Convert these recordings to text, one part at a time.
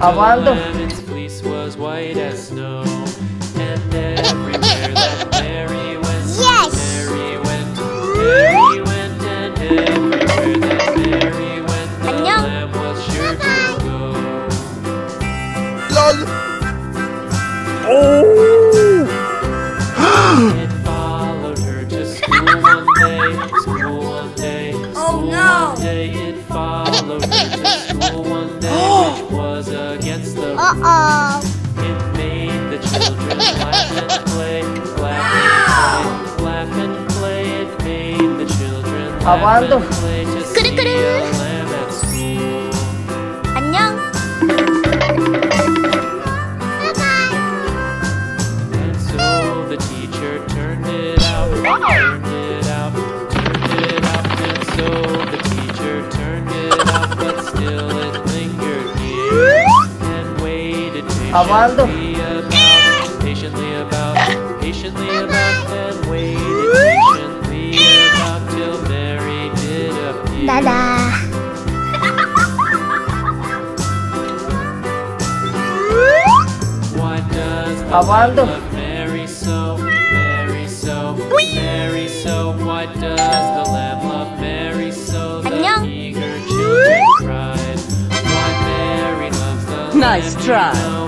A Valdo. 과반도 끄르끄르 안녕. 과반도 Avaldo. Mary so, Mary so, Mary so, what does the lamb love? Mary so, eager children Mary loves the Nice lamb, try.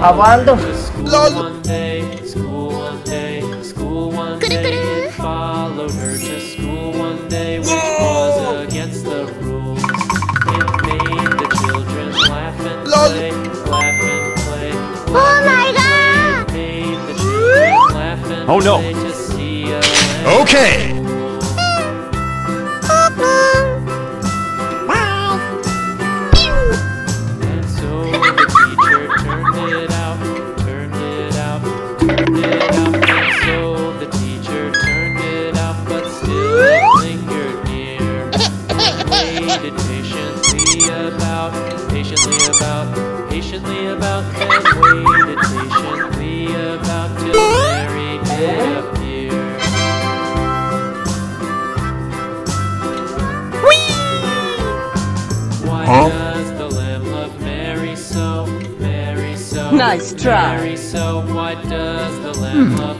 Abando. LOL. Followed her to school one day, which was against the rules. It made the children laugh and play, laugh and play. Oh my god! Oh no! Okay! waited patiently about, patiently about, patiently about, and waited patiently about till Mary did appear. Whee! Why huh? does the Lamb love Mary so? Mary so? Nice try. Mary so? Why does the Lamb hmm. love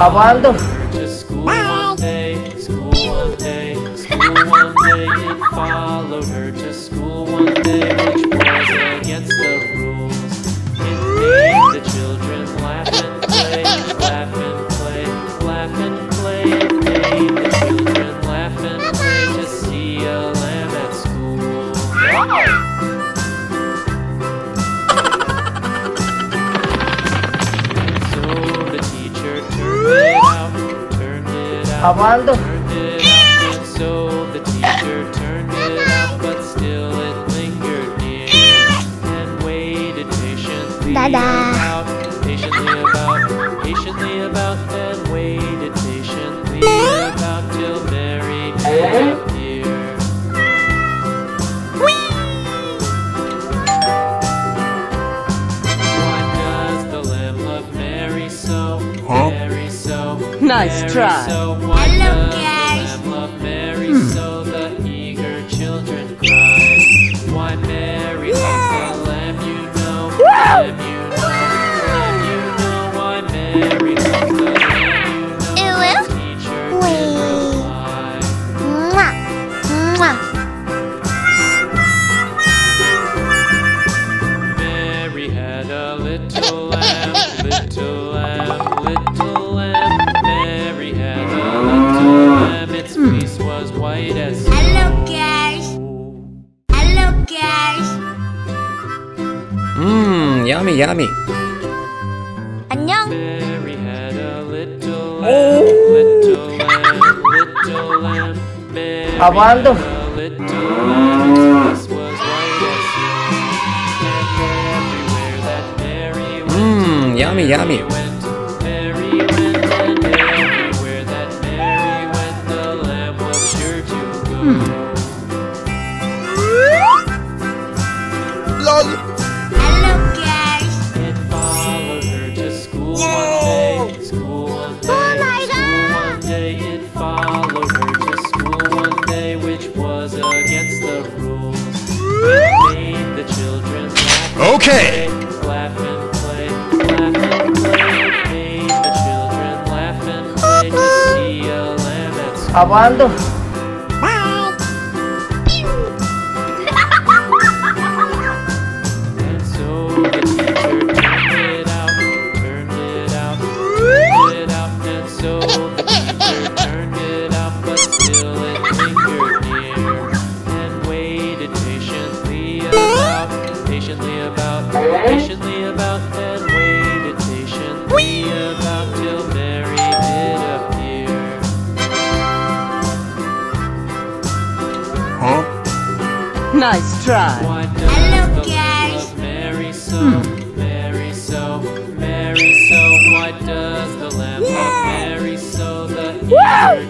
Aguanto. Abaldo. Nice try. Hello, 야나미 안녕 oh. Apaan tuh? Hmm, yummy, yummy. was against the rules. Made the children laugh okay. laugh and play, laugh and play. Made the children laugh and play to see a lamb at school. try. Hello, guys. Mary so, hmm. Mary so, Mary so, what does the lamb yeah. Mary so the Woo!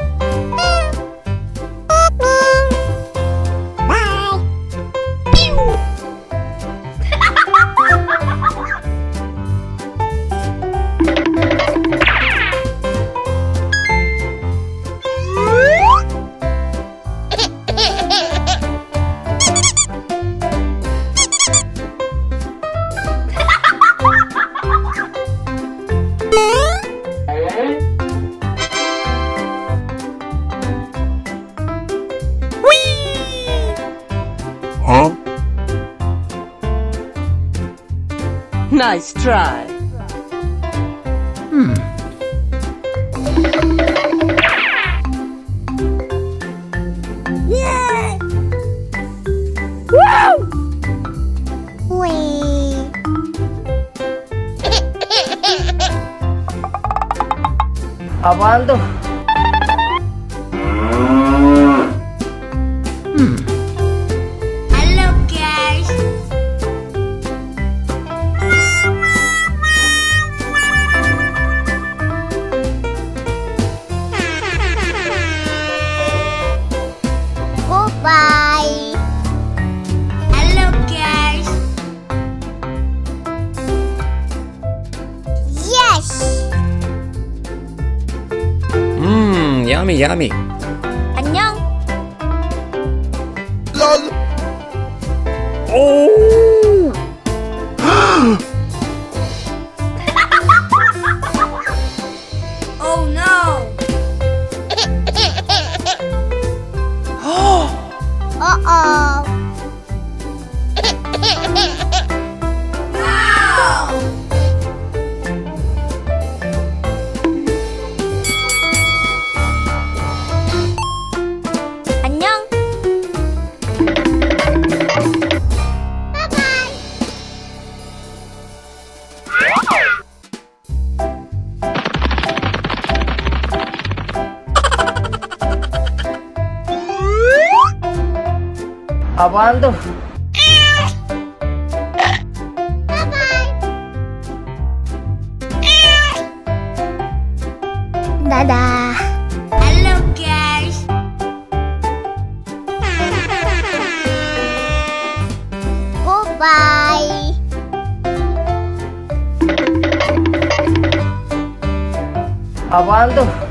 try. Hmm. Yeah. Woo! Wee. yummy. Apaan tuh? Dadah. Halo guys. Goodbye. Apaan tuh?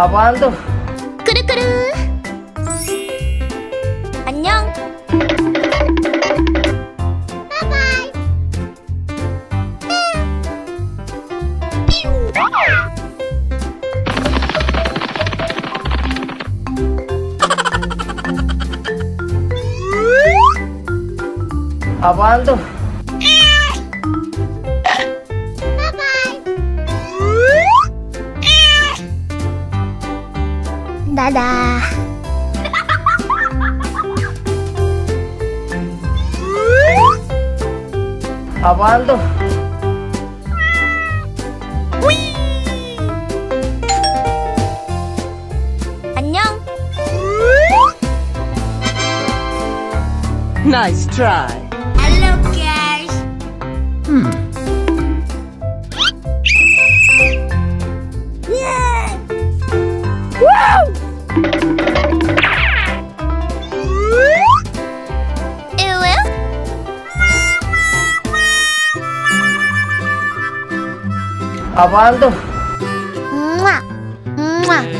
Apaan tuh? Kuru-kuru. Annyeong. Bye-bye. Apaan tuh? 바다 Abaldo 안녕 Nice try Hello guys 음. Apaan tuh? Muah. Muah.